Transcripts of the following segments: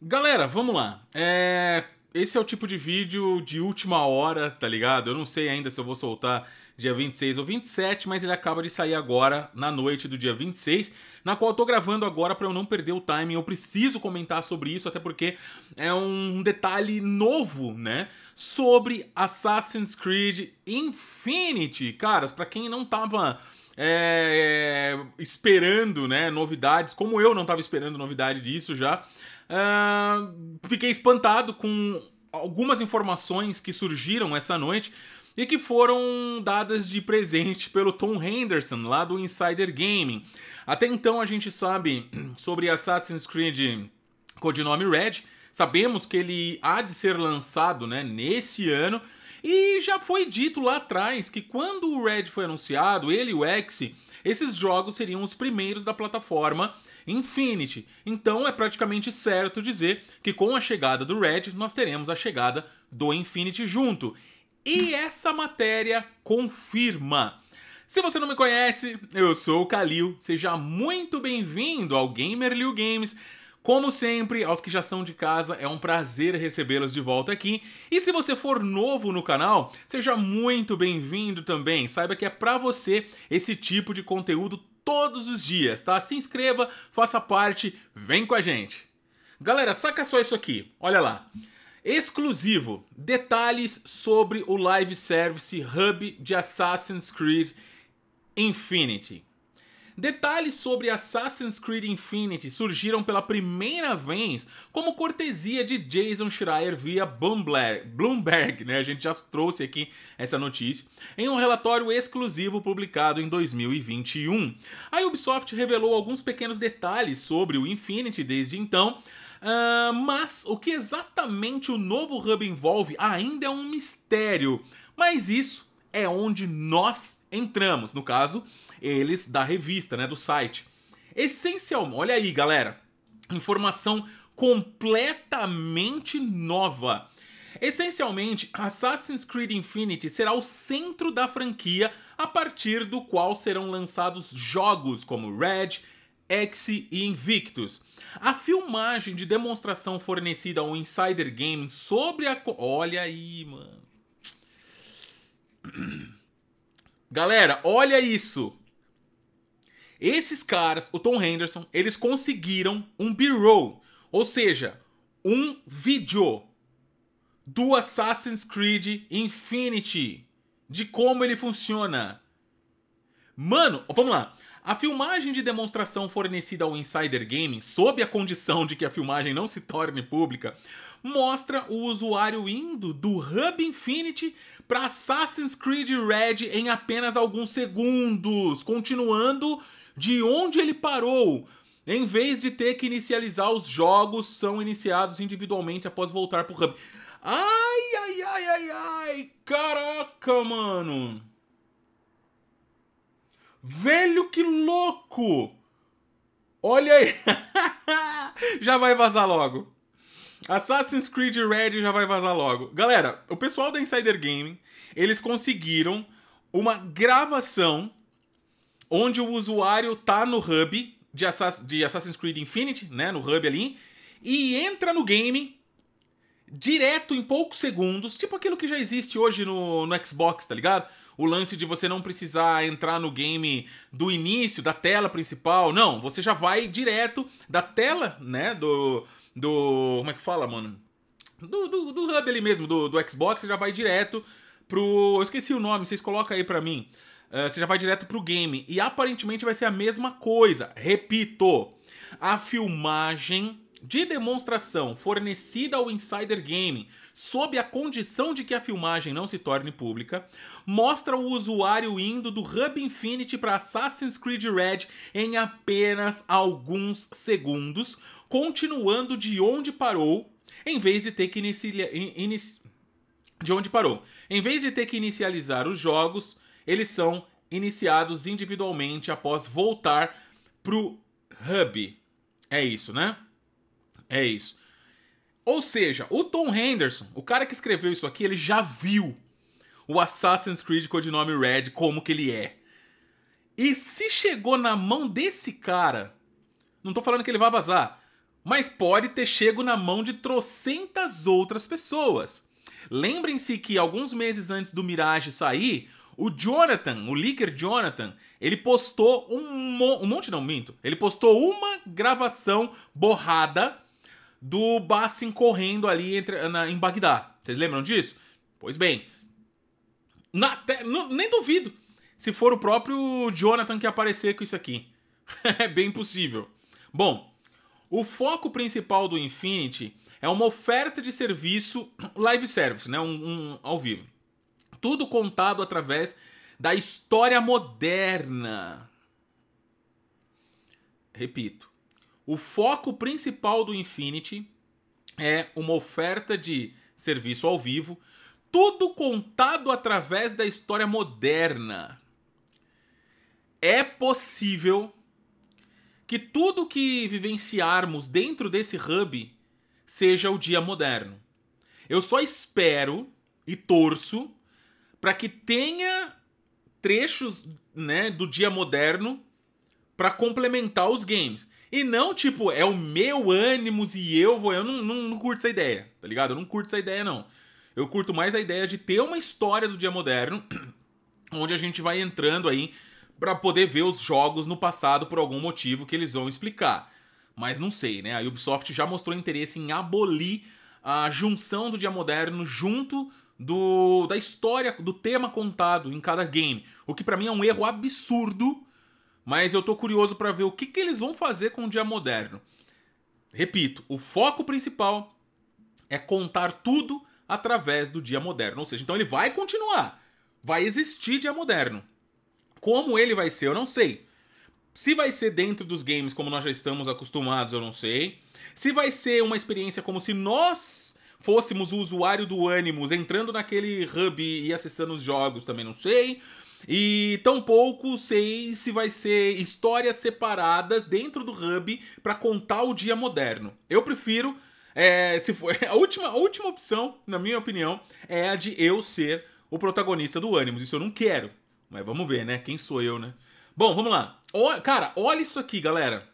Galera, vamos lá. É... Esse é o tipo de vídeo de última hora, tá ligado? Eu não sei ainda se eu vou soltar dia 26 ou 27, mas ele acaba de sair agora, na noite do dia 26, na qual eu tô gravando agora para eu não perder o timing. Eu preciso comentar sobre isso, até porque é um detalhe novo, né? Sobre Assassin's Creed Infinity. Caras, para quem não tava é, esperando né, novidades, como eu não estava esperando novidade disso já, uh, fiquei espantado com algumas informações que surgiram essa noite e que foram dadas de presente pelo Tom Henderson, lá do Insider Gaming. Até então a gente sabe sobre Assassin's Creed codinome Red, sabemos que ele há de ser lançado né, nesse ano, e já foi dito lá atrás que quando o Red foi anunciado, ele e o X, esses jogos seriam os primeiros da plataforma Infinity. Então é praticamente certo dizer que com a chegada do Red, nós teremos a chegada do Infinity junto. E essa matéria confirma. Se você não me conhece, eu sou o Kalil, seja muito bem-vindo ao Gamer Liu Games. Como sempre, aos que já são de casa, é um prazer recebê-los de volta aqui. E se você for novo no canal, seja muito bem-vindo também. Saiba que é para você esse tipo de conteúdo todos os dias, tá? Se inscreva, faça parte, vem com a gente. Galera, saca só isso aqui. Olha lá. Exclusivo. Detalhes sobre o live service hub de Assassin's Creed Infinity. Detalhes sobre Assassin's Creed Infinity surgiram pela primeira vez como cortesia de Jason Schreier via Bloomberg, né? A gente já trouxe aqui essa notícia em um relatório exclusivo publicado em 2021. A Ubisoft revelou alguns pequenos detalhes sobre o Infinity desde então, Uh, mas o que exatamente o novo hub envolve ainda é um mistério. Mas isso é onde nós entramos. No caso, eles da revista, né, do site. Essencial, olha aí, galera. Informação completamente nova. Essencialmente, Assassin's Creed Infinity será o centro da franquia a partir do qual serão lançados jogos como Red, X e Invictus. A filmagem de demonstração fornecida ao Insider Gaming sobre a. Olha aí, mano. Galera, olha isso. Esses caras, o Tom Henderson, eles conseguiram um B-roll, ou seja, um vídeo do Assassin's Creed Infinity, de como ele funciona. Mano, vamos lá. A filmagem de demonstração fornecida ao Insider Gaming, sob a condição de que a filmagem não se torne pública, mostra o usuário indo do Hub Infinity para Assassin's Creed Red em apenas alguns segundos, continuando de onde ele parou. Em vez de ter que inicializar os jogos, são iniciados individualmente após voltar pro hub. Ai, ai, ai, ai, ai. Caraca, mano. Velho, que louco. Olha aí. já vai vazar logo. Assassin's Creed Red já vai vazar logo. Galera, o pessoal da Insider Gaming, eles conseguiram uma gravação onde o usuário tá no hub de, Assass de Assassin's Creed Infinity, né, no hub ali, e entra no game direto em poucos segundos, tipo aquilo que já existe hoje no, no Xbox, tá ligado? O lance de você não precisar entrar no game do início, da tela principal. Não, você já vai direto da tela, né? Do. Do como é que fala, mano? Do, do, do hub ali mesmo, do, do Xbox, você já vai direto pro. Eu esqueci o nome, vocês colocam aí pra mim. Uh, você já vai direto pro game. E aparentemente vai ser a mesma coisa. Repito, a filmagem de demonstração fornecida ao Insider Gaming, sob a condição de que a filmagem não se torne pública, mostra o usuário indo do Hub Infinity para Assassin's Creed Red em apenas alguns segundos, continuando de onde parou, em vez de ter que iniciar. Inici... De onde parou. Em vez de ter que inicializar os jogos, eles são iniciados individualmente após voltar pro hub. É isso, né? É isso. Ou seja, o Tom Henderson, o cara que escreveu isso aqui, ele já viu o Assassin's Creed codinome Red como que ele é. E se chegou na mão desse cara, não tô falando que ele vai vazar. Mas pode ter chego na mão de trocentas outras pessoas. Lembrem-se que alguns meses antes do Mirage sair, o Jonathan, o leaker Jonathan, ele postou um, mo um monte, não, minto. Ele postou uma gravação borrada do Bassin correndo ali entre, na, em Bagdá. Vocês lembram disso? Pois bem, na, nem duvido se for o próprio Jonathan que aparecer com isso aqui. é bem possível. Bom, o foco principal do Infinity é uma oferta de serviço live service, né? um, um ao vivo. Tudo contado através da história moderna. Repito, o foco principal do Infinity é uma oferta de serviço ao vivo, tudo contado através da história moderna. É possível que tudo que vivenciarmos dentro desse hub seja o dia moderno. Eu só espero e torço para que tenha trechos né, do dia moderno para complementar os games. E não, tipo, é o meu ânimos e eu vou. Eu não, não, não, curto essa ideia, tá ligado? Eu não curto essa ideia, não. Eu curto mais a ideia de ter uma história do dia moderno, onde a gente vai entrando aí para poder ver os jogos no passado por algum motivo que eles vão explicar. Mas não sei, né? A Ubisoft já mostrou interesse em abolir a junção do dia moderno junto do da história, do tema contado em cada game. O que para mim é um erro absurdo, mas eu tô curioso para ver o que, que eles vão fazer com o dia moderno. Repito, o foco principal é contar tudo através do dia moderno. Ou seja, então ele vai continuar. Vai existir dia moderno. Como ele vai ser, eu não sei. Se vai ser dentro dos games como nós já estamos acostumados, eu não sei. Se vai ser uma experiência como se nós fôssemos o usuário do Animus entrando naquele hub e acessando os jogos, também não sei. E tampouco sei se vai ser histórias separadas dentro do hub para contar o dia moderno. Eu prefiro, é, se for a última, a última opção, na minha opinião, é a de eu ser o protagonista do Animus. Isso eu não quero. Mas vamos ver, né? Quem sou eu, né? Bom, vamos lá. O, cara, olha isso aqui, galera.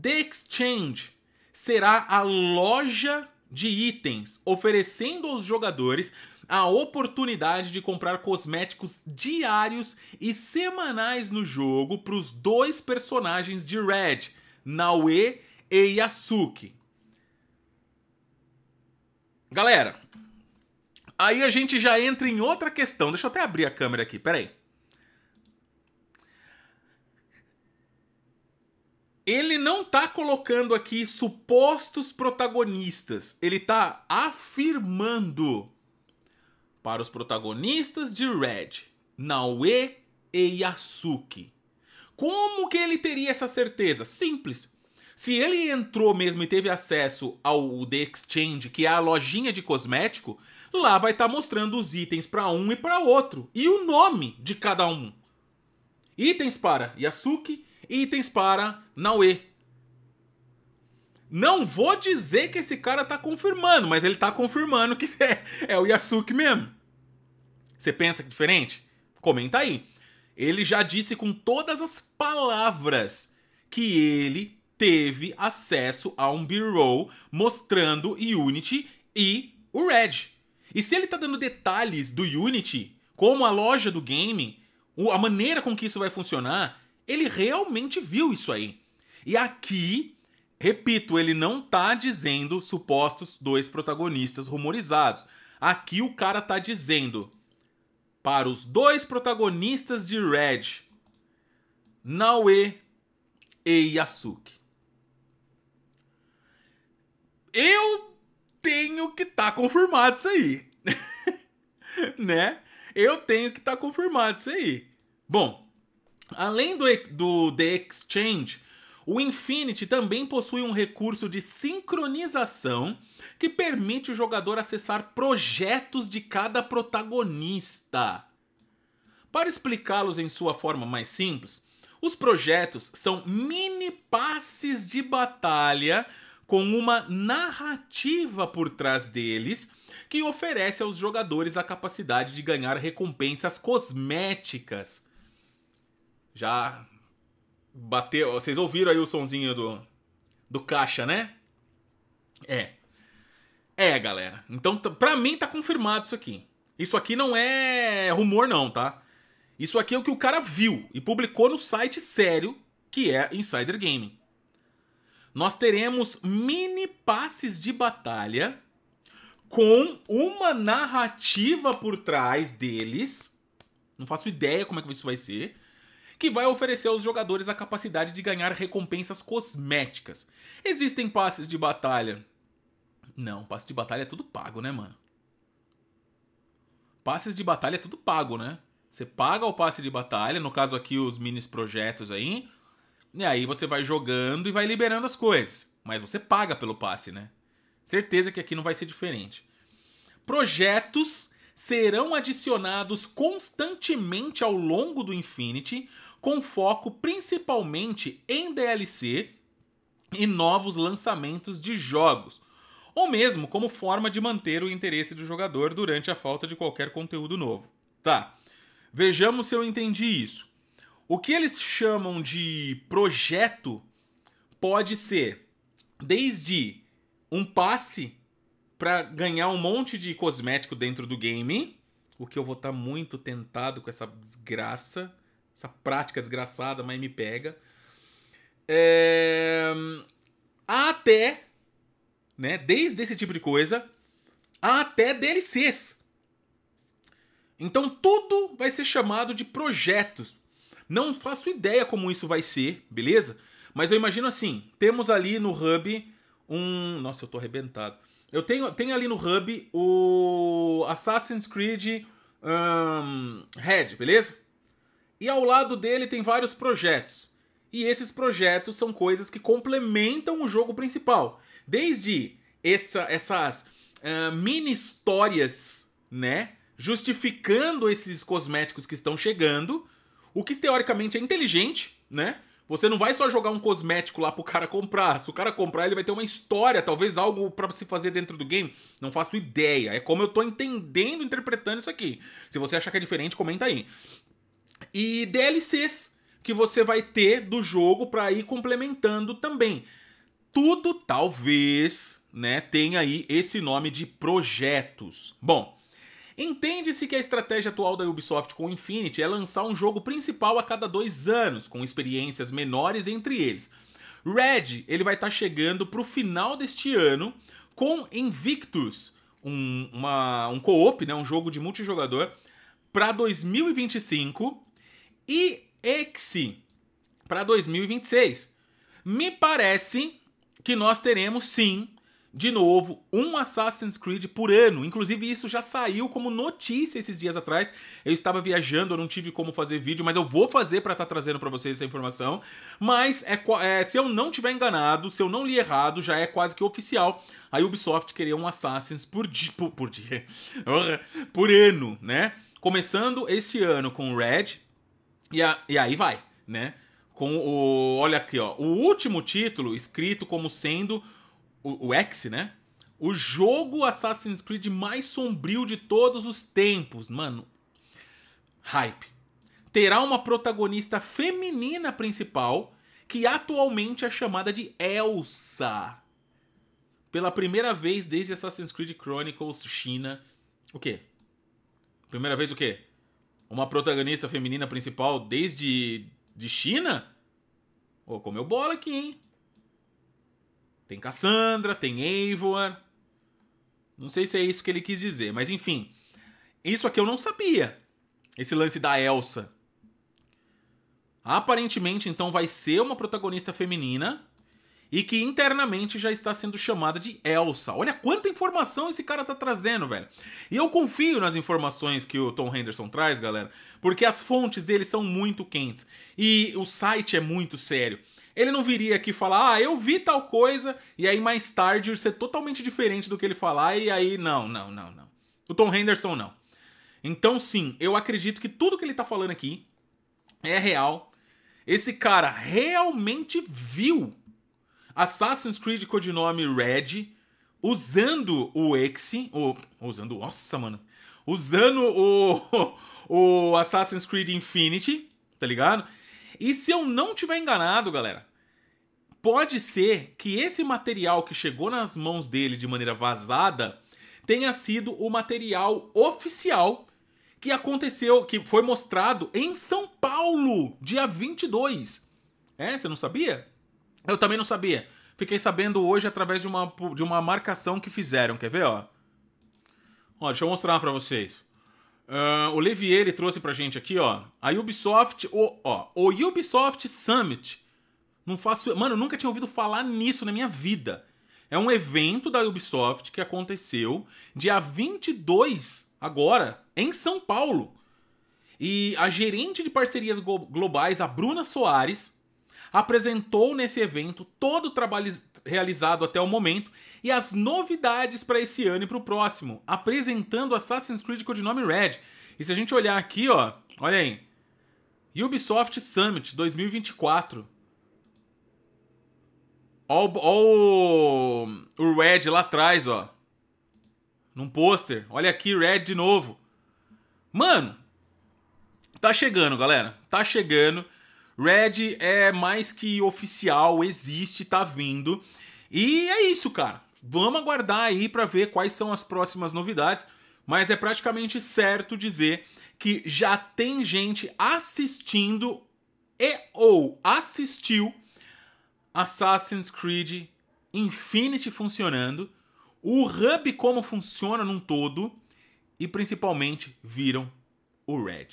The Exchange será a loja de itens, oferecendo aos jogadores a oportunidade de comprar cosméticos diários e semanais no jogo para os dois personagens de Red, Naue e Yasuki. Galera, aí a gente já entra em outra questão. Deixa eu até abrir a câmera aqui, peraí. ele não tá colocando aqui supostos protagonistas, ele tá afirmando para os protagonistas de Red, Naue e Yasuki. Como que ele teria essa certeza? Simples. Se ele entrou mesmo e teve acesso ao The Exchange, que é a lojinha de cosmético, lá vai estar tá mostrando os itens para um e para outro e o nome de cada um. Itens para Yasuki itens para Naue. Não vou dizer que esse cara tá confirmando, mas ele tá confirmando que é, é o Yasuki mesmo. Você pensa que é diferente? Comenta aí. Ele já disse com todas as palavras que ele teve acesso a um B-roll mostrando Unity e o Red. E se ele tá dando detalhes do Unity, como a loja do game, a maneira com que isso vai funcionar, ele realmente viu isso aí. E aqui, repito, ele não tá dizendo supostos dois protagonistas rumorizados. Aqui o cara tá dizendo para os dois protagonistas de Red, Naue e Yasuki. Eu tenho que estar tá confirmado isso aí. né? Eu tenho que estar tá confirmado isso aí. Bom, Além do, do The Exchange, o Infinity também possui um recurso de sincronização que permite o jogador acessar projetos de cada protagonista. Para explicá-los em sua forma mais simples, os projetos são mini passes de batalha com uma narrativa por trás deles que oferece aos jogadores a capacidade de ganhar recompensas cosméticas já bateu. Vocês ouviram aí o sonzinho do, do caixa, né? É. É, galera. Então, pra mim tá confirmado isso aqui. Isso aqui não é rumor não, tá? Isso aqui é o que o cara viu e publicou no site sério, que é Insider Gaming. Nós teremos mini passes de batalha com uma narrativa por trás deles. Não faço ideia como é que isso vai ser. Que vai oferecer aos jogadores a capacidade de ganhar recompensas cosméticas. Existem passes de batalha. Não, passe de batalha é tudo pago, né, mano? Passes de batalha é tudo pago, né? Você paga o passe de batalha, no caso aqui os minis projetos aí, e aí você vai jogando e vai liberando as coisas. Mas você paga pelo passe, né? Certeza que aqui não vai ser diferente. Projetos serão adicionados constantemente ao longo do Infinity, com foco principalmente em DLC e novos lançamentos de jogos, ou mesmo como forma de manter o interesse do jogador durante a falta de qualquer conteúdo novo. Tá, vejamos se eu entendi isso. O que eles chamam de projeto pode ser desde um passe para ganhar um monte de cosmético dentro do game, o que eu vou estar tá muito tentado com essa desgraça, essa prática desgraçada, mas me pega. É... Até né? Desde esse tipo de coisa até DLCs. Então tudo vai ser chamado de projetos. Não faço ideia como isso vai ser, beleza? Mas eu imagino assim: temos ali no hub um. Nossa, eu tô arrebentado. Eu tenho, tenho ali no hub o Assassin's Creed um, Red, beleza? E ao lado dele tem vários projetos. E esses projetos são coisas que complementam o jogo principal. Desde essa, essas uh, mini histórias, né? Justificando esses cosméticos que estão chegando. O que teoricamente é inteligente, né? Você não vai só jogar um cosmético lá pro cara comprar. Se o cara comprar, ele vai ter uma história, talvez algo para se fazer dentro do game. Não faço ideia. É como eu tô entendendo, interpretando isso aqui. Se você achar que é diferente, comenta aí. E DLCs que você vai ter do jogo para ir complementando também tudo talvez, né, tenha aí esse nome de projetos. Bom, Entende-se que a estratégia atual da Ubisoft com Infinity é lançar um jogo principal a cada dois anos, com experiências menores entre eles. Red ele vai estar tá chegando para o final deste ano com Invictus, um, um co-op, né, um jogo de multijogador, para 2025 e Exe para 2026. Me parece que nós teremos sim, de novo, um Assassin's Creed por ano. Inclusive, isso já saiu como notícia esses dias atrás. Eu estava viajando, eu não tive como fazer vídeo, mas eu vou fazer para estar tá trazendo para vocês essa informação. Mas é, é, se eu não tiver enganado, se eu não li errado, já é quase que oficial. A Ubisoft queria um Assassin's por dia, por, por dia, por ano, né? Começando esse ano com o Red, e, a, e aí vai, né? com o. Olha aqui, ó. O último título escrito como sendo o, o X, né? O jogo Assassin's Creed mais sombrio de todos os tempos. Mano. Hype. Terá uma protagonista feminina principal que atualmente é chamada de Elsa. Pela primeira vez desde Assassin's Creed Chronicles China. O quê? Primeira vez o quê? Uma protagonista feminina principal desde de China? Pô, comeu bola aqui, hein? Tem Cassandra, tem Eivor. Não sei se é isso que ele quis dizer, mas enfim. Isso aqui eu não sabia. Esse lance da Elsa. Aparentemente, então, vai ser uma protagonista feminina e que internamente já está sendo chamada de Elsa. Olha quanta informação esse cara tá trazendo, velho. E eu confio nas informações que o Tom Henderson traz, galera, porque as fontes dele são muito quentes e o site é muito sério. Ele não viria aqui falar, ah, eu vi tal coisa, e aí mais tarde ser totalmente diferente do que ele falar, e aí, não, não, não, não. O Tom Henderson não. Então, sim, eu acredito que tudo que ele tá falando aqui é real. Esse cara realmente viu Assassin's Creed codinome Red, usando o Exe, o, usando, nossa, mano, usando o, o Assassin's Creed Infinity, tá ligado? E se eu não tiver enganado, galera, pode ser que esse material que chegou nas mãos dele de maneira vazada tenha sido o material oficial que aconteceu, que foi mostrado em São Paulo, dia 22. É, você não sabia? Eu também não sabia. Fiquei sabendo hoje através de uma, de uma marcação que fizeram. Quer ver, ó? Ó, deixa eu mostrar para vocês. Uh, o Levier ele trouxe pra gente aqui, ó. A Ubisoft, o, ó, o Ubisoft Summit. Não faço, mano, eu nunca tinha ouvido falar nisso na minha vida. É um evento da Ubisoft que aconteceu dia 22 agora em São Paulo. E a gerente de parcerias globais, a Bruna Soares, apresentou nesse evento todo o trabalho realizado até o momento e as novidades para esse ano e para o próximo, apresentando Assassin's Creed Codinome Red. E se a gente olhar aqui, ó, olha aí, Ubisoft Summit 2024. Ó, ó o, o Red lá atrás, ó. Num pôster. Olha aqui, Red de novo. Mano, tá chegando, galera. Tá chegando. Red é mais que oficial, existe, tá vindo. E é isso, cara. Vamos aguardar aí para ver quais são as próximas novidades, mas é praticamente certo dizer que já tem gente assistindo e ou assistiu Assassin's Creed Infinity funcionando, o hub como funciona num todo e principalmente viram o Red.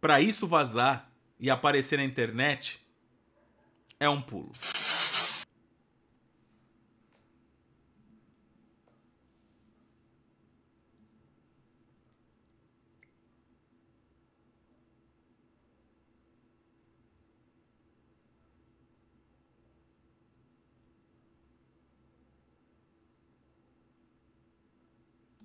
Para isso vazar e aparecer na internet é um pulo.